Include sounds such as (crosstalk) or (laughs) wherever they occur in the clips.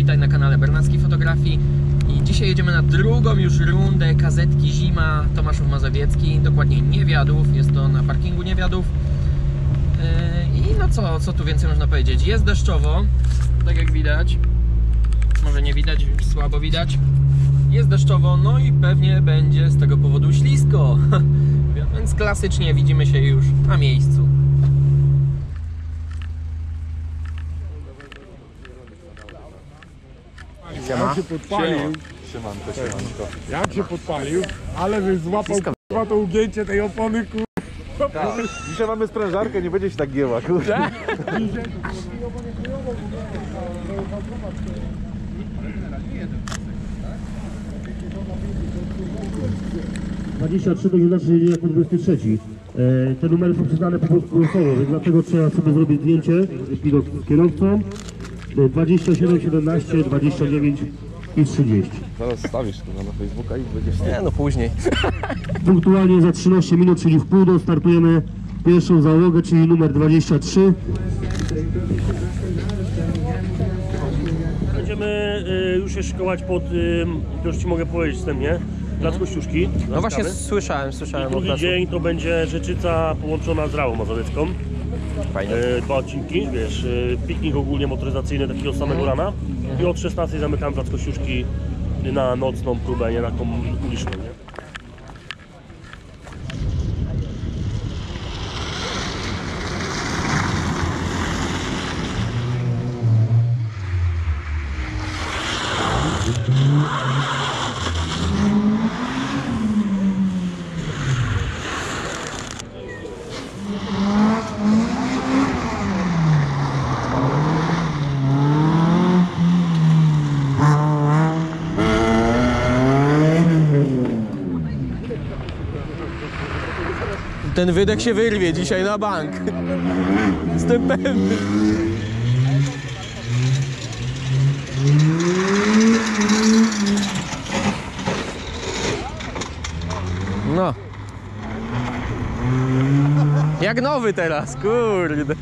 witaj na kanale Bernackiej Fotografii. I dzisiaj jedziemy na drugą już rundę kazetki Zima Tomaszów Mazowiecki, dokładnie Niewiadów, jest to na parkingu Niewiadów. Yy, i no co, co tu więcej można powiedzieć, jest deszczowo, tak jak widać, może nie widać, słabo widać, jest deszczowo, no i pewnie będzie z tego powodu ślisko, (laughs) więc klasycznie widzimy się już na miejscu. Jak się podpalił, Siemanko, siemanko. jak się podpalił, ale żeś złapał kurwa to ugięcie tej opony kurwa. Tak. Dzisiaj mamy sprężarkę, nie będzie się tak gięła, kurde. Trzy godziny jedzie jako 23. E, te numery są przyznane po prostu losowo, więc dlatego trzeba sobie zrobić zdjęcie z kierowcą. E, 27, 17, 29 i 30. Zaraz stawisz to na Facebooka i będziesz... Nie no później. (laughs) Punktualnie za 13 minut, czyli w pół do startujemy pierwszą załogę, czyli numer 23. Będziemy y, już się szykować pod, y, to już Ci mogę powiedzieć wstępnie, Plac Kościuszki. No właśnie słyszałem, słyszałem o Drugi placu. dzień to będzie Rzeczyca połączona z Rawą Mazowiecką. Fajnie. Y, dwa odcinki, wiesz, y, piknik ogólnie motoryzacyjny takiego samego rana. I od 16 zamykamy Plac Kościuszki na nocną próbę, nie taką uliczną, nie? Ten wydech się wyrwie dzisiaj na bank. (laughs) Jestem pewny. No. Jak nowy teraz, kurde.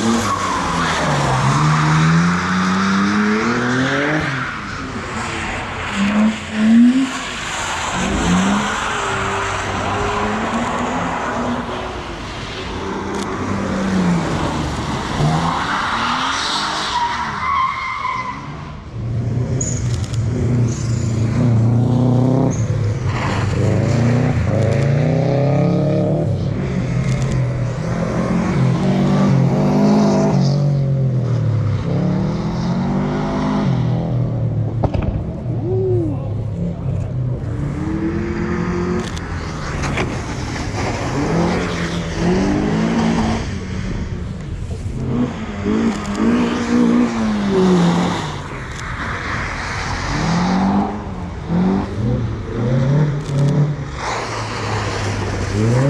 Mm-hmm. Yeah.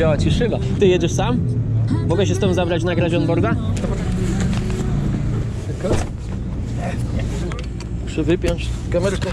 O, działa ci szyba. Ty jedziesz sam? Mogę się z tobą zabrać nagrać onboarda? Tylko. Muszę wypiąć kamerkę.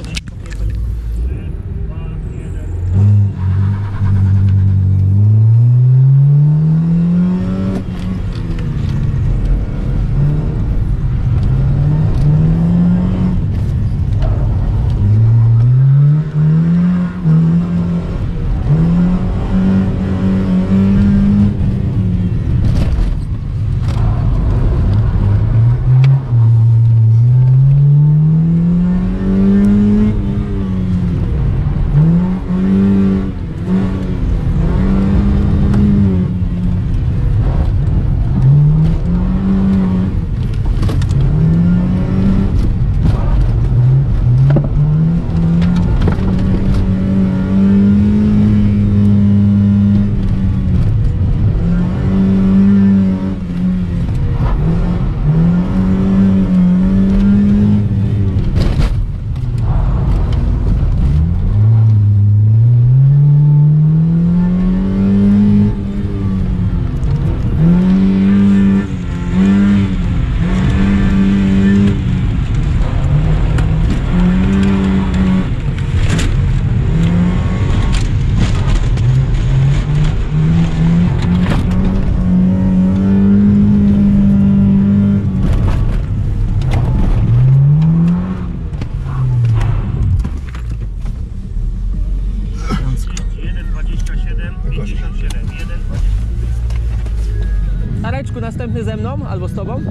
Areczku, następny ze mną albo z tobą?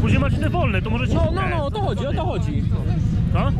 Później macie te wolne, to możecie... No, no, no, o to chodzi, o to chodzi. Co?